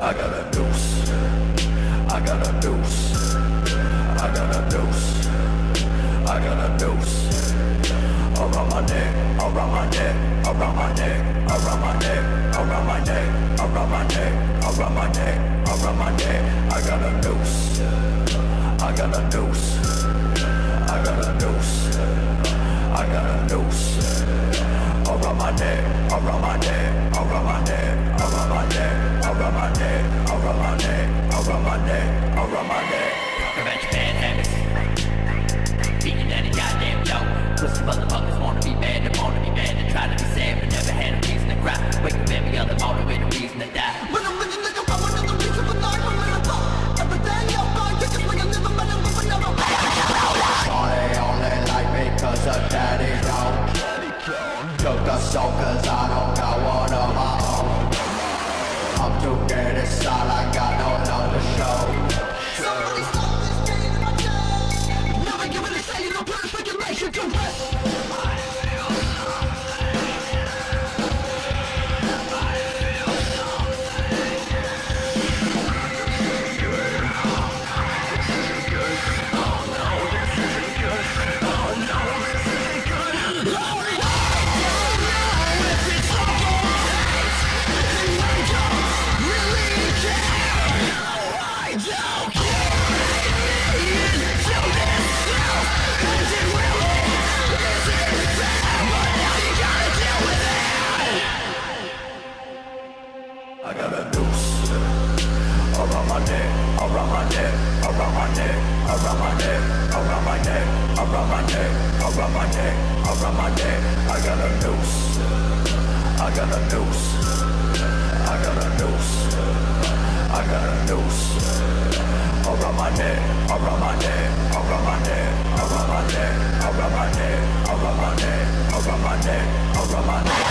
I got a noose. I got a noose. I got a noose. I got a noose. Around my neck, around my neck, around my neck, around my neck, around my neck, around my neck, around my neck, around my neck. I got a noose. I got a noose. I got a noose. I got a noose. Around my neck, around my neck, around my neck, around my neck, around my neck, around my neck, around my neck, around my neck. Prevent your bad habits. Beating any goddamn yo. Pussy motherfuckers wanna be bad, they wanna be bad, they try to be sad, but never had a reason to cry. Wake up every other morning with a reason to die. When I'm really looking for another reason for life, I'm in a thought. Every day I'm going to just like I never met a living never. Shawty only like me cause her daddy don't Took the soul cause I don't got one of my own Too good I got a noose around my neck, around my neck, around my neck, around my neck, around my neck, around my neck, around my neck, around my neck. I got a noose. I got a noose. I got a noose. I got a noose around my neck, around my neck, around my neck, around my neck, around my neck, around my neck, around my neck, around my neck.